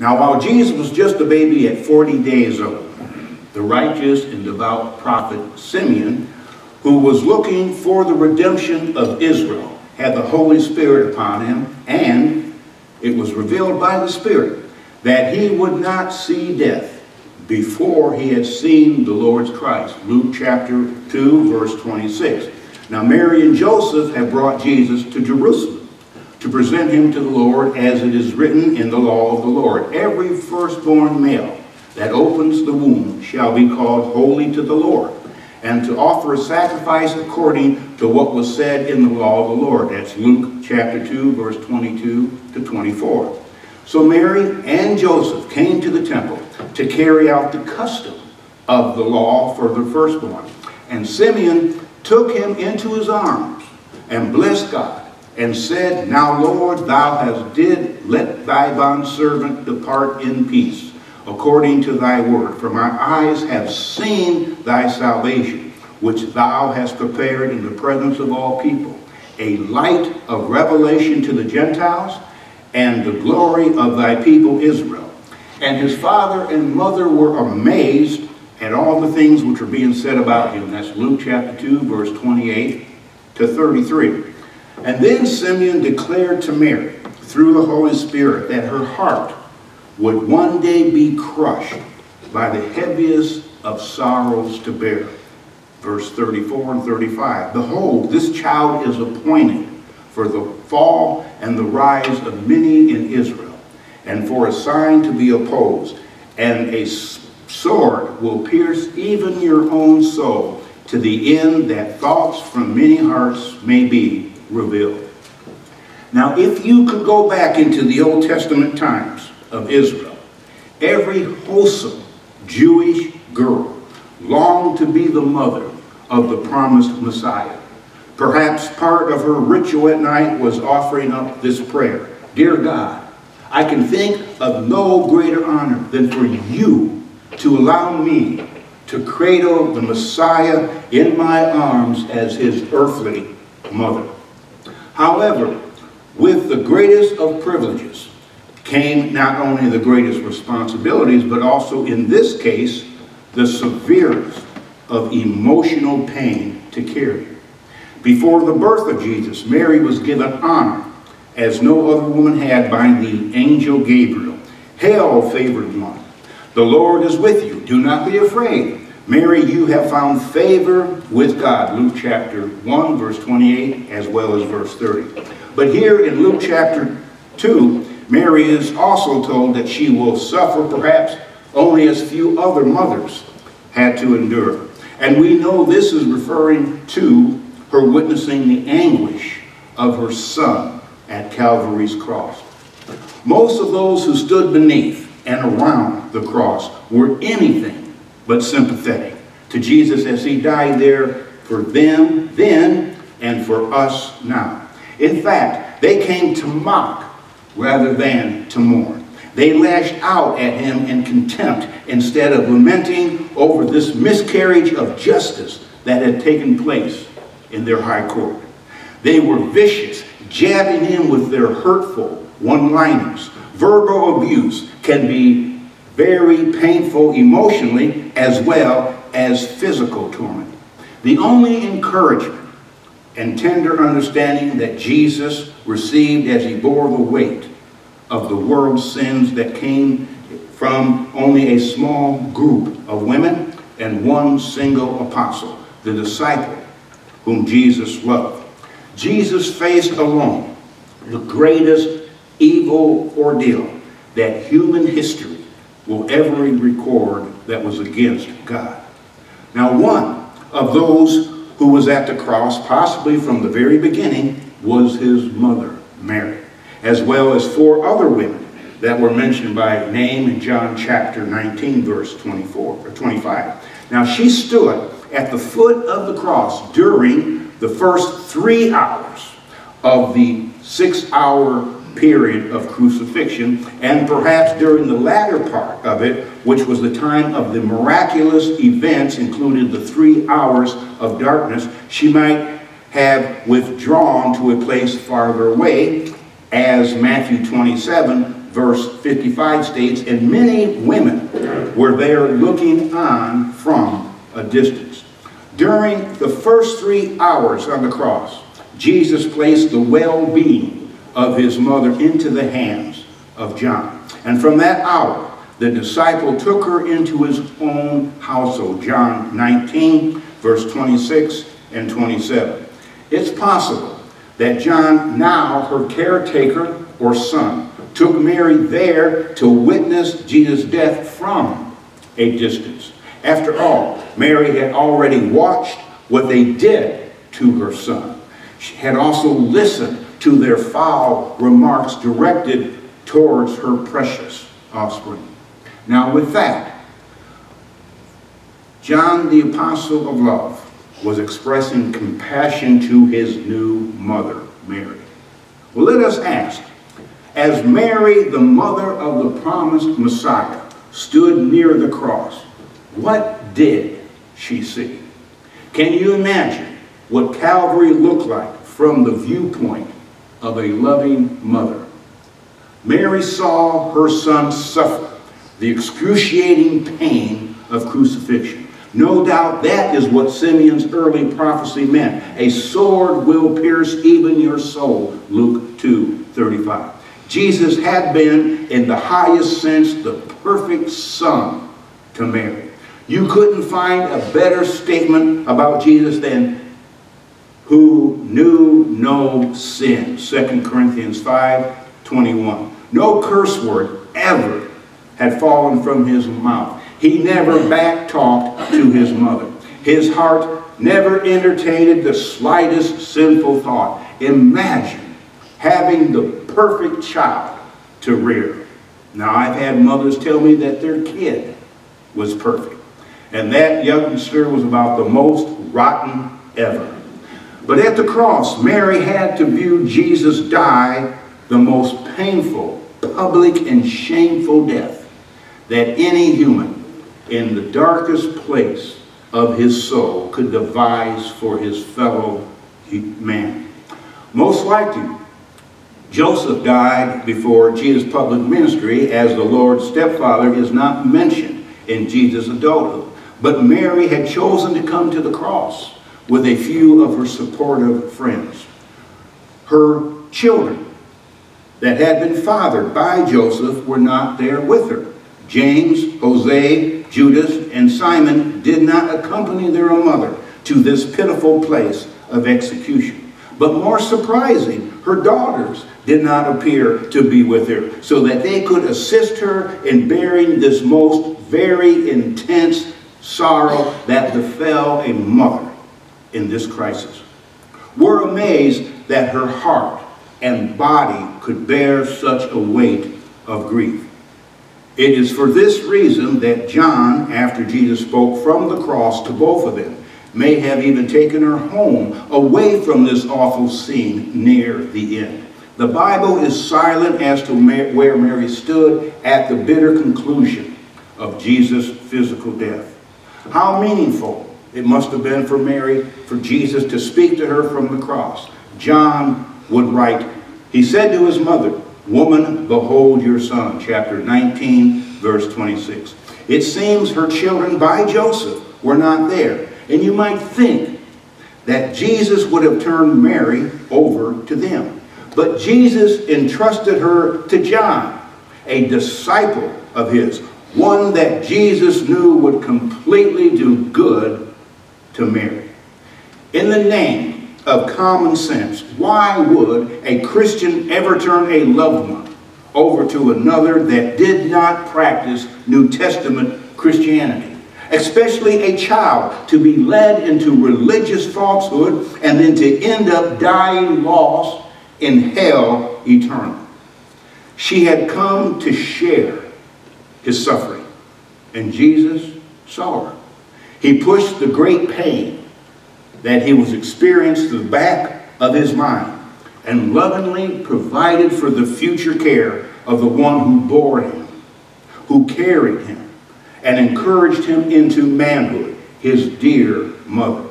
Now, while Jesus was just a baby at 40 days old, the righteous and devout prophet Simeon, who was looking for the redemption of Israel, had the Holy Spirit upon him, and it was revealed by the Spirit that he would not see death before he had seen the Lord's Christ. Luke chapter 2, verse 26. Now, Mary and Joseph had brought Jesus to Jerusalem to present him to the Lord as it is written in the law of the Lord. Every firstborn male that opens the womb shall be called holy to the Lord, and to offer a sacrifice according to what was said in the law of the Lord. That's Luke chapter 2, verse 22 to 24. So Mary and Joseph came to the temple to carry out the custom of the law for the firstborn. And Simeon took him into his arms and blessed God and said, Now, Lord, thou hast did let thy bondservant depart in peace, according to thy word. For my eyes have seen thy salvation, which thou hast prepared in the presence of all people, a light of revelation to the Gentiles, and the glory of thy people Israel. And his father and mother were amazed at all the things which were being said about him. That's Luke chapter 2, verse 28 to 33. And then Simeon declared to Mary, through the Holy Spirit, that her heart would one day be crushed by the heaviest of sorrows to bear. Verse 34 and 35. Behold, this child is appointed for the fall and the rise of many in Israel, and for a sign to be opposed, and a sword will pierce even your own soul, to the end that thoughts from many hearts may be revealed. Now, if you could go back into the Old Testament times of Israel, every wholesome Jewish girl longed to be the mother of the promised Messiah. Perhaps part of her ritual at night was offering up this prayer. Dear God, I can think of no greater honor than for you to allow me to cradle the Messiah in my arms as his earthly mother. However, with the greatest of privileges came not only the greatest responsibilities, but also in this case, the severest of emotional pain to carry. Before the birth of Jesus, Mary was given honor as no other woman had by the angel Gabriel. Hail, favored one, the Lord is with you. Do not be afraid. Mary, you have found favor with God. Luke chapter 1, verse 28, as well as verse 30. But here in Luke chapter 2, Mary is also told that she will suffer perhaps only as few other mothers had to endure. And we know this is referring to her witnessing the anguish of her son at Calvary's cross. Most of those who stood beneath and around the cross were anything but sympathetic to Jesus as he died there for them then and for us now. In fact, they came to mock rather than to mourn. They lashed out at him in contempt instead of lamenting over this miscarriage of justice that had taken place in their high court. They were vicious, jabbing him with their hurtful one-liners. Verbal abuse can be very painful emotionally as well as physical torment. The only encouragement and tender understanding that Jesus received as he bore the weight of the world's sins that came from only a small group of women and one single apostle, the disciple whom Jesus loved. Jesus faced alone the greatest evil ordeal that human history will ever record that was against God. Now, one of those who was at the cross, possibly from the very beginning, was his mother, Mary, as well as four other women that were mentioned by name in John chapter 19, verse 24 or 25. Now, she stood at the foot of the cross during the first three hours of the six-hour period of crucifixion, and perhaps during the latter part of it, which was the time of the miraculous events, including the three hours of darkness, she might have withdrawn to a place farther away, as Matthew 27, verse 55 states, and many women were there looking on from a distance. During the first three hours on the cross, Jesus placed the well-being of his mother into the hands of John. And from that hour, the disciple took her into his own household. John 19, verse 26 and 27. It's possible that John, now her caretaker or son, took Mary there to witness Jesus' death from a distance. After all, Mary had already watched what they did to her son. She had also listened to their foul remarks directed towards her precious offspring. Now with that, John the Apostle of Love was expressing compassion to his new mother, Mary. Well, let us ask, as Mary, the mother of the promised Messiah, stood near the cross, what did she see? Can you imagine what Calvary looked like from the viewpoint of a loving mother? Mary saw her son suffer the excruciating pain of crucifixion. No doubt that is what Simeon's early prophecy meant. A sword will pierce even your soul, Luke 2, 35. Jesus had been, in the highest sense, the perfect son to Mary. You couldn't find a better statement about Jesus than who knew no sin, 2 Corinthians 5, 21. No curse word ever had fallen from his mouth. He never backtalked to his mother. His heart never entertained the slightest sinful thought. Imagine having the perfect child to rear. Now, I've had mothers tell me that their kid was perfect. And that youngster was about the most rotten ever. But at the cross, Mary had to view Jesus die the most painful, public, and shameful death that any human in the darkest place of his soul could devise for his fellow man. Most likely, Joseph died before Jesus' public ministry as the Lord's stepfather is not mentioned in Jesus' adulthood. But Mary had chosen to come to the cross with a few of her supportive friends. Her children that had been fathered by Joseph were not there with her. James, Jose, Judas, and Simon did not accompany their mother to this pitiful place of execution. But more surprising, her daughters did not appear to be with her so that they could assist her in bearing this most very intense sorrow that befell a mother in this crisis. We're amazed that her heart and body could bear such a weight of grief. It is for this reason that John, after Jesus spoke from the cross to both of them, may have even taken her home away from this awful scene near the end. The Bible is silent as to where Mary stood at the bitter conclusion of Jesus' physical death. How meaningful it must have been for Mary, for Jesus to speak to her from the cross. John would write, he said to his mother, Woman, behold your son, chapter 19, verse 26. It seems her children by Joseph were not there. And you might think that Jesus would have turned Mary over to them. But Jesus entrusted her to John, a disciple of his, one that Jesus knew would completely do good to Mary. In the name of common sense. Why would a Christian ever turn a loved one over to another that did not practice New Testament Christianity? Especially a child to be led into religious falsehood and then to end up dying lost in hell eternal. She had come to share his suffering, and Jesus saw her. He pushed the great pain that he was experienced to the back of his mind and lovingly provided for the future care of the one who bore him, who carried him, and encouraged him into manhood, his dear mother.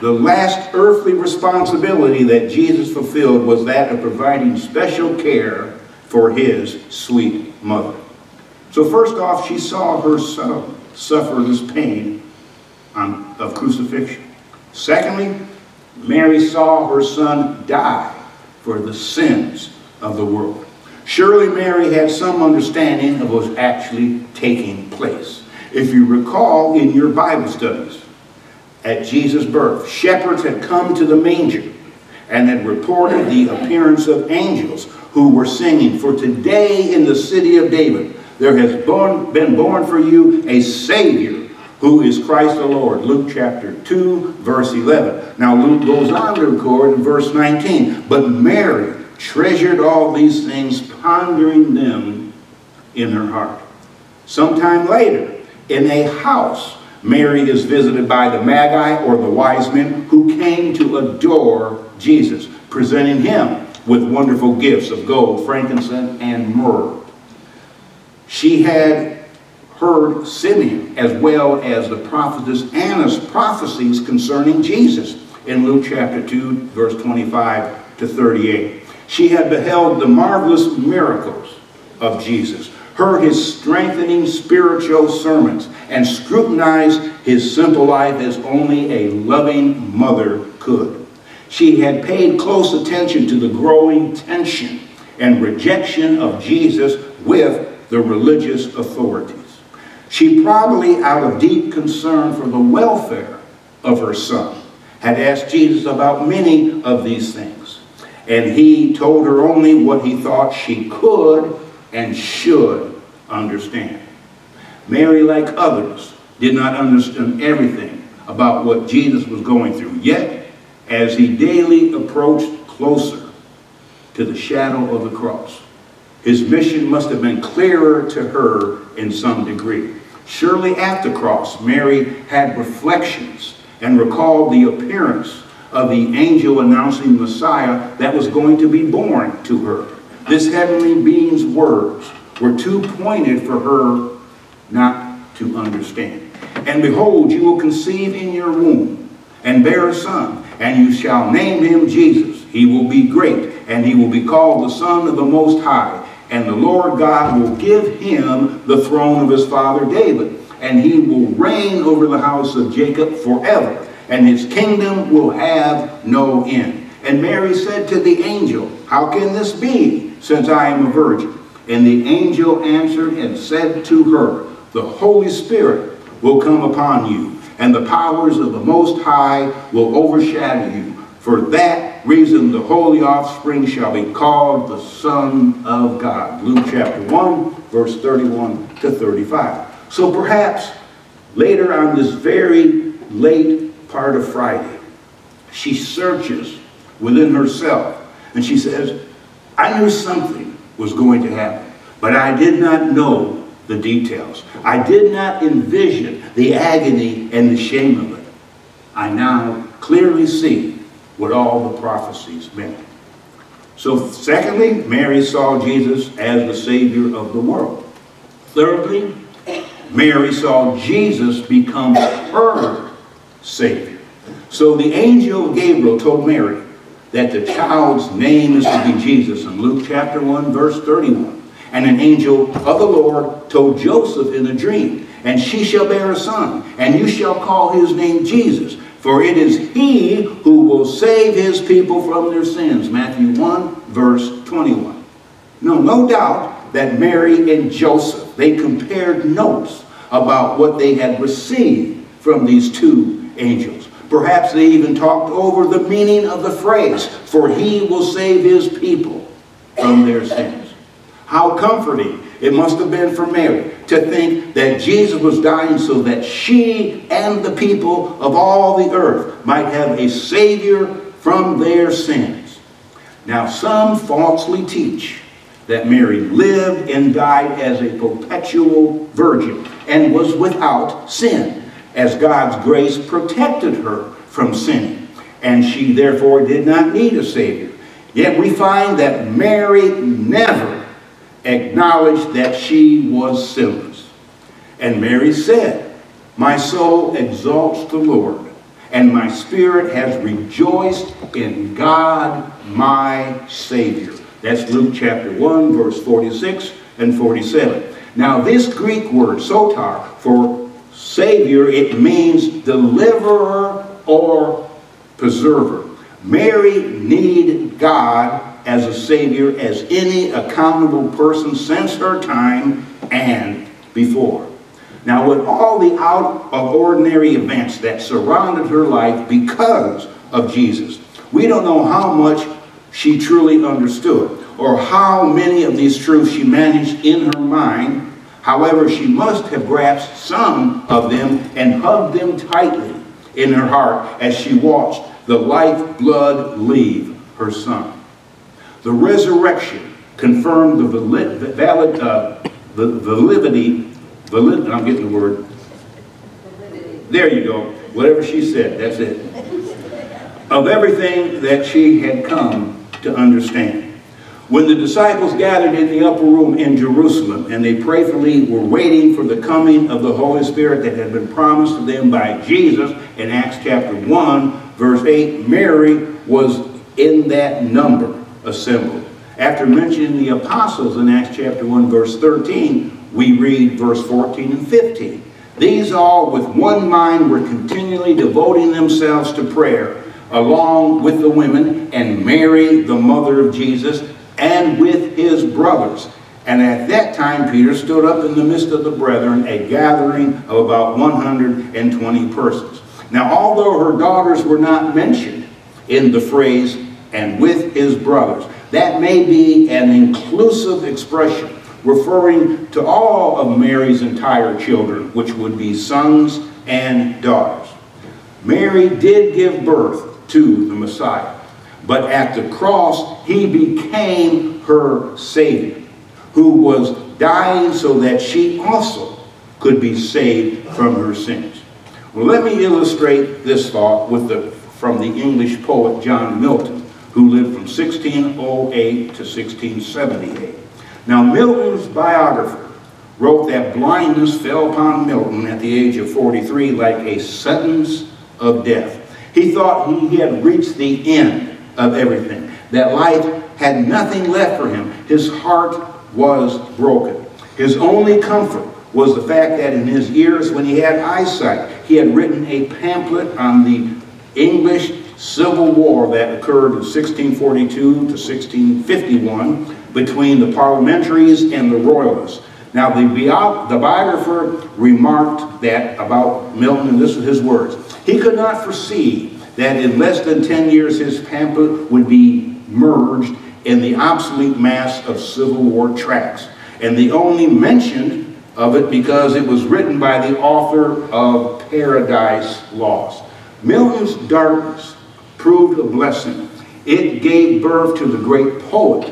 The last earthly responsibility that Jesus fulfilled was that of providing special care for his sweet mother. So first off, she saw her son suffer this pain on, of crucifixion. Secondly, Mary saw her son die for the sins of the world. Surely Mary had some understanding of what was actually taking place. If you recall in your Bible studies, at Jesus' birth, shepherds had come to the manger and had reported the appearance of angels who were singing, For today in the city of David there has born, been born for you a Savior who is Christ the Lord. Luke chapter 2, verse 11. Now Luke goes on to record in verse 19, But Mary treasured all these things, pondering them in her heart. Sometime later, in a house, Mary is visited by the Magi or the wise men who came to adore Jesus, presenting him with wonderful gifts of gold, frankincense, and myrrh. She had heard Simeon as well as the prophetess Anna's prophecies concerning Jesus in Luke chapter 2, verse 25 to 38. She had beheld the marvelous miracles of Jesus, heard his strengthening spiritual sermons, and scrutinized his simple life as only a loving mother could. She had paid close attention to the growing tension and rejection of Jesus with the religious authorities. She probably, out of deep concern for the welfare of her son, had asked Jesus about many of these things. And he told her only what he thought she could and should understand. Mary, like others, did not understand everything about what Jesus was going through. Yet, as he daily approached closer to the shadow of the cross, his mission must have been clearer to her in some degree. Surely at the cross, Mary had reflections and recalled the appearance of the angel announcing Messiah that was going to be born to her. This heavenly being's words were too pointed for her not to understand. And behold, you will conceive in your womb and bear a son, and you shall name him Jesus. He will be great, and he will be called the Son of the Most High and the Lord God will give him the throne of his father David, and he will reign over the house of Jacob forever, and his kingdom will have no end. And Mary said to the angel, How can this be, since I am a virgin? And the angel answered and said to her, The Holy Spirit will come upon you, and the powers of the Most High will overshadow you. For that reason, the holy offspring shall be called the Son of God. Luke chapter 1, verse 31 to 35. So perhaps later on this very late part of Friday, she searches within herself and she says, I knew something was going to happen, but I did not know the details. I did not envision the agony and the shame of it. I now clearly see what all the prophecies meant. So secondly, Mary saw Jesus as the Savior of the world. Thirdly, Mary saw Jesus become her Savior. So the angel Gabriel told Mary that the child's name is to be Jesus in Luke chapter 1 verse 31. And an angel of the Lord told Joseph in a dream, and she shall bear a son, and you shall call his name Jesus, for it is he who will save his people from their sins. Matthew 1, verse 21. No, no doubt that Mary and Joseph, they compared notes about what they had received from these two angels. Perhaps they even talked over the meaning of the phrase, for he will save his people from their sins. How comforting it must have been for Mary to think that Jesus was dying so that she and the people of all the earth might have a Savior from their sins. Now, some falsely teach that Mary lived and died as a perpetual virgin and was without sin, as God's grace protected her from sinning, and she therefore did not need a Savior. Yet we find that Mary never acknowledged that she was sinless. And Mary said, My soul exalts the Lord, and my spirit has rejoiced in God my Savior. That's Luke chapter 1, verse 46 and 47. Now this Greek word, soter, for Savior, it means deliverer or preserver. Mary needed God as a Savior as any accountable person since her time and before. Now, with all the out of ordinary events that surrounded her life because of Jesus, we don't know how much she truly understood or how many of these truths she managed in her mind. However, she must have grasped some of them and hugged them tightly in her heart as she watched the life blood leave her son. The resurrection confirmed the valid, uh, the validity, valid, I'm getting the word. There you go. Whatever she said, that's it. Of everything that she had come to understand. When the disciples gathered in the upper room in Jerusalem and they prayerfully were waiting for the coming of the Holy Spirit that had been promised to them by Jesus in Acts chapter 1, verse 8, Mary was in that number assembled. After mentioning the apostles in Acts chapter 1, verse 13, we read verse 14 and 15. These all with one mind were continually devoting themselves to prayer, along with the women and Mary, the mother of Jesus, and with his brothers. And at that time, Peter stood up in the midst of the brethren, a gathering of about 120 persons. Now, although her daughters were not mentioned in the phrase, and with his brothers, that may be an inclusive expression referring to all of Mary's entire children, which would be sons and daughters. Mary did give birth to the Messiah, but at the cross, he became her Savior, who was dying so that she also could be saved from her sins. Well, let me illustrate this thought with the, from the English poet John Milton who lived from 1608 to 1678. Now, Milton's biographer wrote that blindness fell upon Milton at the age of 43 like a sentence of death. He thought he had reached the end of everything, that life had nothing left for him. His heart was broken. His only comfort was the fact that in his years when he had eyesight, he had written a pamphlet on the English Civil War that occurred in 1642 to 1651 between the parliamentaries and the royalists. Now, the, the biographer remarked that about Milton, and this was his words. He could not foresee that in less than 10 years his pamphlet would be merged in the obsolete mass of Civil War tracts. And the only mention of it because it was written by the author of Paradise Lost. Milton's darkness proved a blessing. It gave birth to the great poet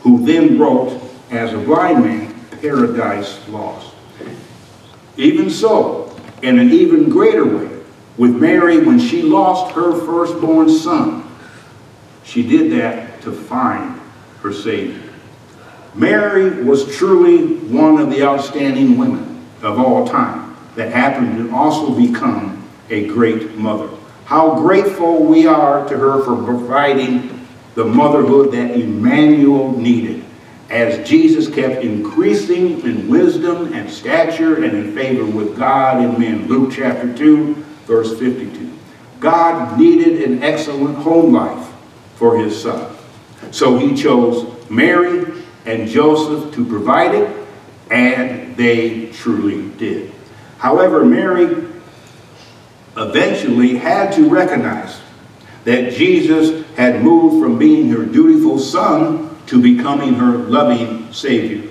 who then wrote, as a blind man, Paradise Lost. Even so, in an even greater way, with Mary, when she lost her firstborn son, she did that to find her Savior. Mary was truly one of the outstanding women of all time that happened to also become a great mother how grateful we are to her for providing the motherhood that Emmanuel needed as Jesus kept increasing in wisdom and stature and in favor with God and men. Luke chapter 2, verse 52. God needed an excellent home life for his son. So he chose Mary and Joseph to provide it, and they truly did. However, Mary eventually had to recognize that Jesus had moved from being her dutiful son to becoming her loving Savior.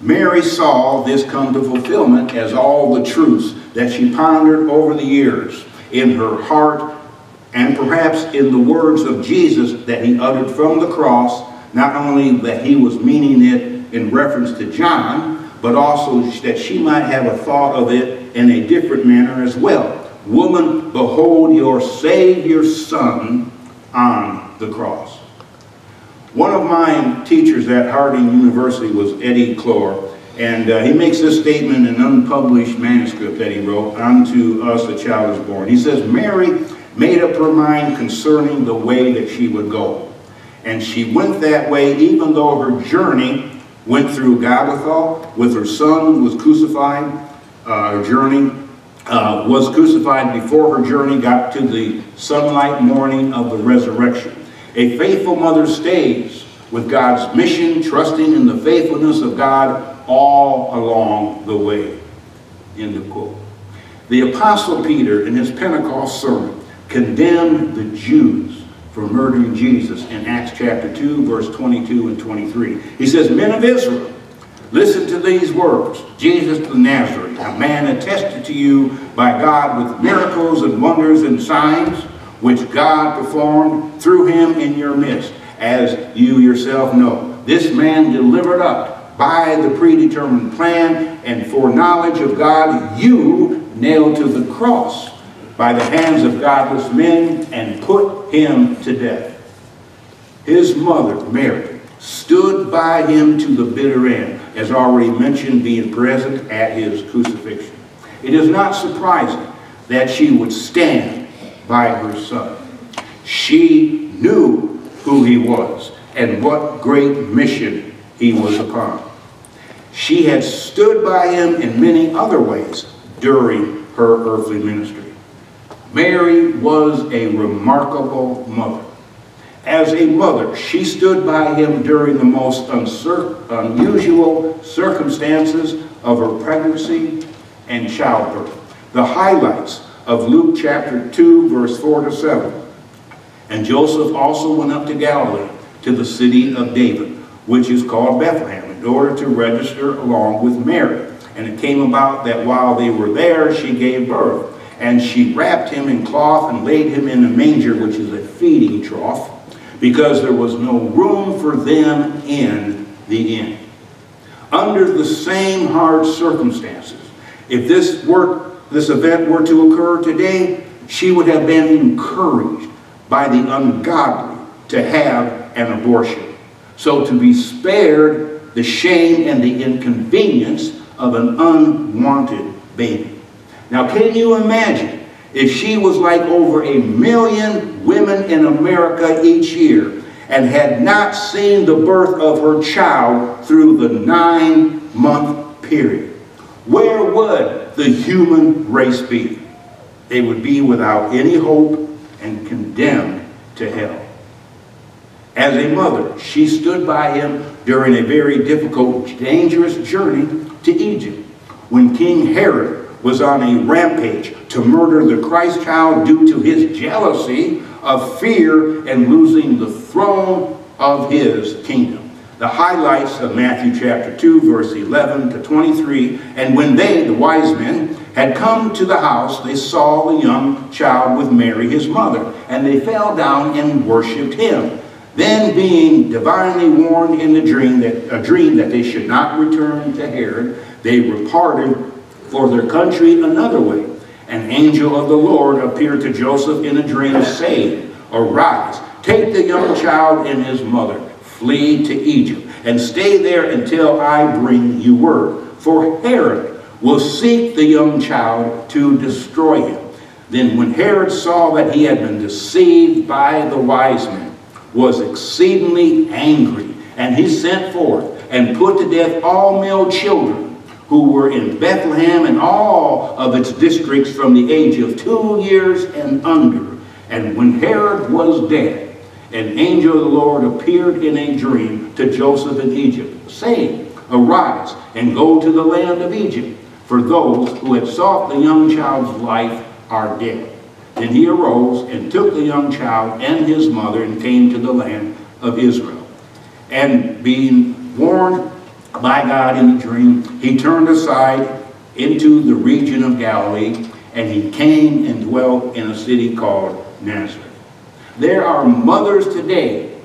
Mary saw this come to fulfillment as all the truths that she pondered over the years in her heart and perhaps in the words of Jesus that he uttered from the cross, not only that he was meaning it in reference to John, but also that she might have a thought of it in a different manner as well. Woman, behold your Savior's Son on the cross. One of my teachers at Harding University was Eddie Cloer, and uh, he makes this statement in an unpublished manuscript that he wrote, Unto us a child is born. He says, Mary made up her mind concerning the way that she would go. And she went that way even though her journey went through Golgotha with her son was crucified. Uh, her journey uh, was crucified before her journey got to the sunlight morning of the resurrection. A faithful mother stays with God's mission, trusting in the faithfulness of God all along the way. End of quote. The Apostle Peter, in his Pentecost sermon, condemned the Jews for murdering Jesus in Acts chapter 2, verse 22 and 23. He says, Men of Israel, listen to these words. Jesus the Nazarene, a man attested to you by God with miracles and wonders and signs, which God performed through him in your midst, as you yourself know. This man delivered up by the predetermined plan and foreknowledge of God, you nailed to the cross by the hands of godless men and put him to death. His mother, Mary, stood by him to the bitter end, as already mentioned, being present at his crucifixion. It is not surprising that she would stand by her son. She knew who he was and what great mission he was upon. She had stood by him in many other ways during her earthly ministry. Mary was a remarkable mother. As a mother, she stood by him during the most unusual circumstances of her pregnancy and childbirth. The highlights of Luke chapter 2, verse 4 to 7. And Joseph also went up to Galilee, to the city of David, which is called Bethlehem, in order to register along with Mary. And it came about that while they were there, she gave birth. And she wrapped him in cloth and laid him in a manger, which is a feeding trough, because there was no room for them in the inn. Under the same hard circumstances, if this, work, this event were to occur today, she would have been encouraged by the ungodly to have an abortion. So to be spared the shame and the inconvenience of an unwanted baby. Now can you imagine if she was like over a million women in America each year and had not seen the birth of her child through the nine-month period? Where would the human race be? They would be without any hope and condemned to hell. As a mother, she stood by him during a very difficult, dangerous journey to Egypt when King Herod was on a rampage to murder the Christ child due to his jealousy of fear and losing the throne of his kingdom. The highlights of Matthew chapter 2, verse 11 to 23, and when they, the wise men, had come to the house, they saw the young child with Mary, his mother, and they fell down and worshipped him. Then being divinely warned in the dream that a dream that they should not return to Herod, they departed for their country another way. An angel of the Lord appeared to Joseph in a dream, saying, Arise, take the young child and his mother, flee to Egypt, and stay there until I bring you word. For Herod will seek the young child to destroy him. Then when Herod saw that he had been deceived by the wise men, was exceedingly angry, and he sent forth and put to death all male children who were in Bethlehem and all of its districts from the age of two years and under. And when Herod was dead, an angel of the Lord appeared in a dream to Joseph in Egypt, saying, Arise and go to the land of Egypt for those who had sought the young child's life are dead. Then he arose and took the young child and his mother and came to the land of Israel. And being warned by God in a dream, he turned aside into the region of Galilee, and he came and dwelt in a city called Nazareth. There are mothers today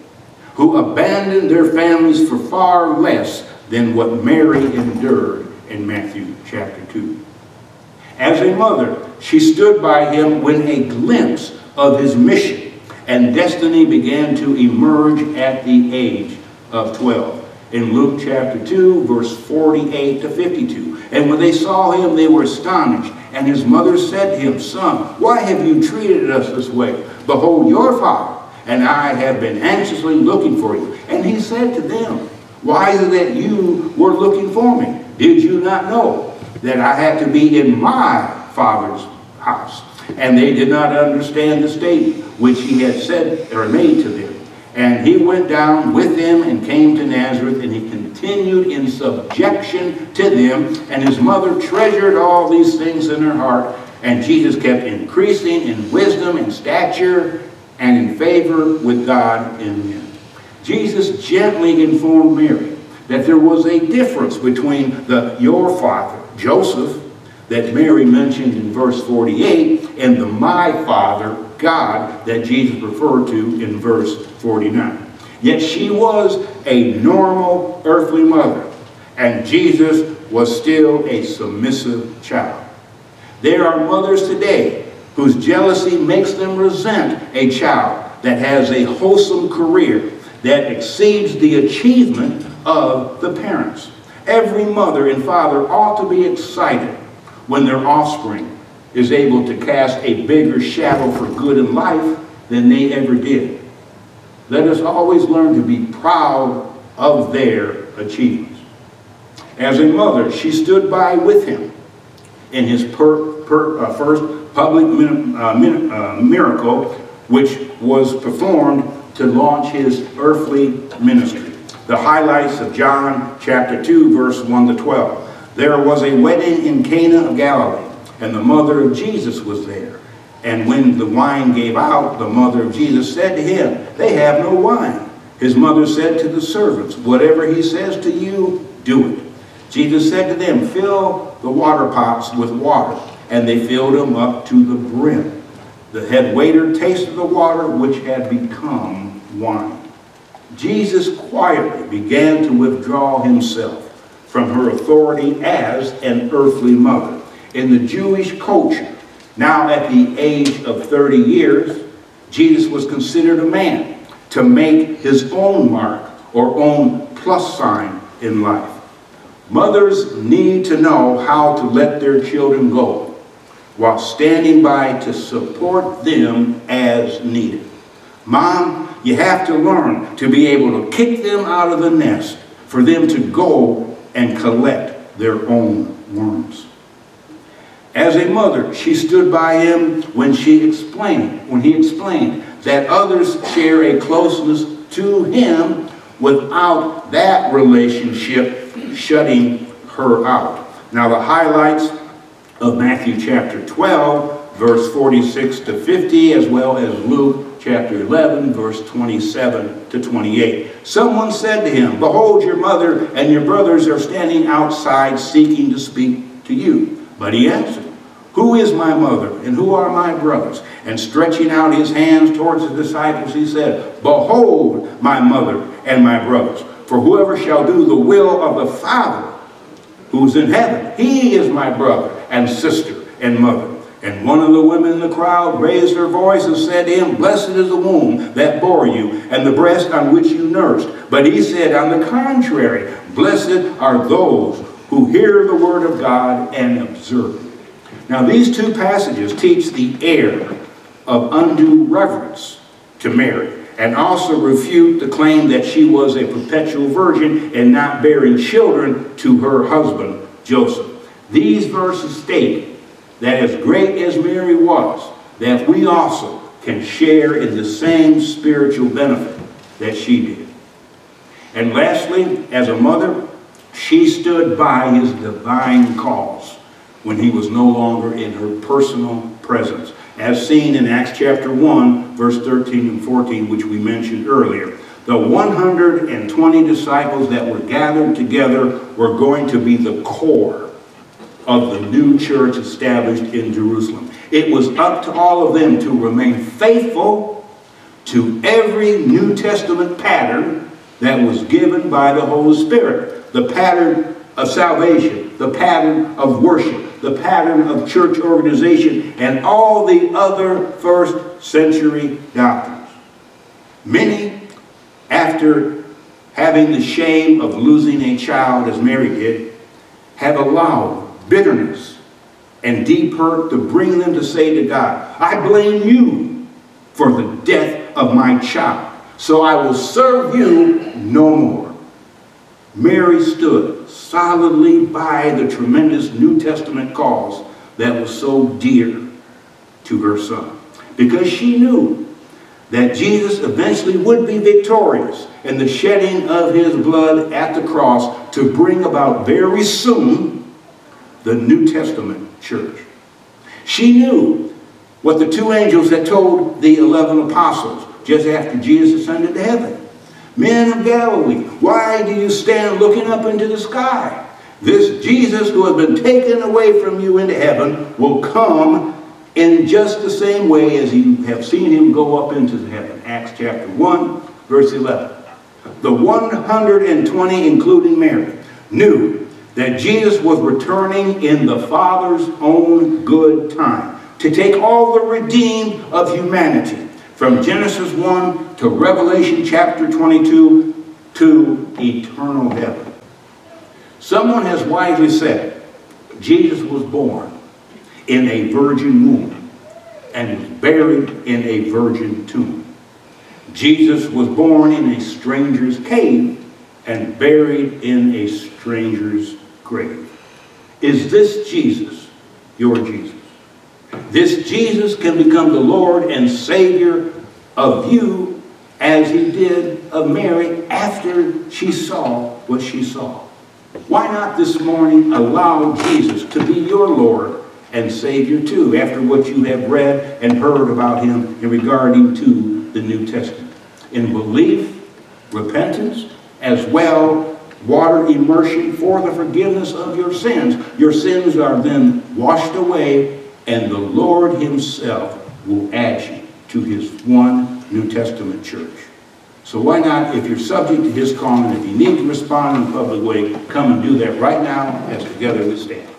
who abandoned their families for far less than what Mary endured in Matthew chapter 2. As a mother, she stood by him when a glimpse of his mission and destiny began to emerge at the age of 12. In Luke chapter 2, verse 48 to 52. And when they saw him, they were astonished. And his mother said to him, Son, why have you treated us this way? Behold, your father and I have been anxiously looking for you. And he said to them, Why is it that you were looking for me? Did you not know that I had to be in my Father's house? And they did not understand the statement which he had said or made to them. And he went down with them and came to Nazareth, and he continued in subjection to them. And his mother treasured all these things in her heart. And Jesus kept increasing in wisdom and stature and in favor with God and men. Jesus gently informed Mary that there was a difference between the your father, Joseph, that Mary mentioned in verse 48, and the my father, God, that Jesus referred to in verse 49. Yet she was a normal earthly mother, and Jesus was still a submissive child. There are mothers today whose jealousy makes them resent a child that has a wholesome career that exceeds the achievement of the parents. Every mother and father ought to be excited when their offspring is able to cast a bigger shadow for good in life than they ever did. Let us always learn to be proud of their achievements. As a mother, she stood by with him in his per, per, uh, first public min, uh, min, uh, miracle, which was performed to launch his earthly ministry. The highlights of John chapter 2, verse 1 to 12. There was a wedding in Cana of Galilee, and the mother of Jesus was there. And when the wine gave out, the mother of Jesus said to him, They have no wine. His mother said to the servants, Whatever he says to you, do it. Jesus said to them, Fill the water pots with water. And they filled them up to the brim. The head waiter tasted the water, which had become wine. Jesus quietly began to withdraw himself from her authority as an earthly mother. In the Jewish culture, now at the age of 30 years, Jesus was considered a man to make his own mark or own plus sign in life. Mothers need to know how to let their children go while standing by to support them as needed. Mom, you have to learn to be able to kick them out of the nest for them to go and collect their own worms. As a mother, she stood by him when she explained, when he explained that others share a closeness to him without that relationship shutting her out. Now the highlights of Matthew chapter 12, verse 46 to 50, as well as Luke chapter 11, verse 27 to 28. Someone said to him, Behold, your mother and your brothers are standing outside seeking to speak to you. But he answered, Who is my mother and who are my brothers? And stretching out his hands towards the disciples, he said, Behold my mother and my brothers. For whoever shall do the will of the Father who's in heaven, he is my brother and sister and mother. And one of the women in the crowd raised her voice and said to him, Blessed is the womb that bore you, and the breast on which you nursed. But he said, On the contrary, blessed are those who hear the word of God and observe it. Now, these two passages teach the error of undue reverence to Mary and also refute the claim that she was a perpetual virgin and not bearing children to her husband, Joseph. These verses state that as great as Mary was, that we also can share in the same spiritual benefit that she did. And lastly, as a mother, she stood by his divine cause when he was no longer in her personal presence, as seen in Acts chapter 1, verse 13 and 14, which we mentioned earlier. The 120 disciples that were gathered together were going to be the core of the new church established in Jerusalem. It was up to all of them to remain faithful to every New Testament pattern that was given by the Holy Spirit. The pattern of salvation, the pattern of worship, the pattern of church organization, and all the other first century doctrines. Many, after having the shame of losing a child, as Mary did, have allowed bitterness and deep hurt to bring them to say to God, I blame you for the death of my child. So I will serve you no more. Mary stood solidly by the tremendous New Testament cause that was so dear to her son. Because she knew that Jesus eventually would be victorious in the shedding of his blood at the cross to bring about very soon the New Testament church. She knew what the two angels had told the 11 apostles just after Jesus ascended to heaven. Men of Galilee, why do you stand looking up into the sky? This Jesus who has been taken away from you into heaven will come in just the same way as you have seen him go up into heaven. Acts chapter 1, verse 11. The 120, including Mary, knew that Jesus was returning in the Father's own good time to take all the redeemed of humanity from Genesis 1 to Revelation chapter 22 to eternal heaven. Someone has wisely said, Jesus was born in a virgin womb and was buried in a virgin tomb. Jesus was born in a stranger's cave and buried in a stranger's grave. Is this Jesus your Jesus? This Jesus can become the Lord and Savior of you as he did of Mary after she saw what she saw. Why not this morning allow Jesus to be your Lord and Savior too, after what you have read and heard about him in regarding to the New Testament? In belief, repentance, as well water immersion for the forgiveness of your sins. Your sins are then washed away and the Lord himself will add you to his one New Testament church. So why not, if you're subject to his calling, if you need to respond in a public way, come and do that right now as together we stand.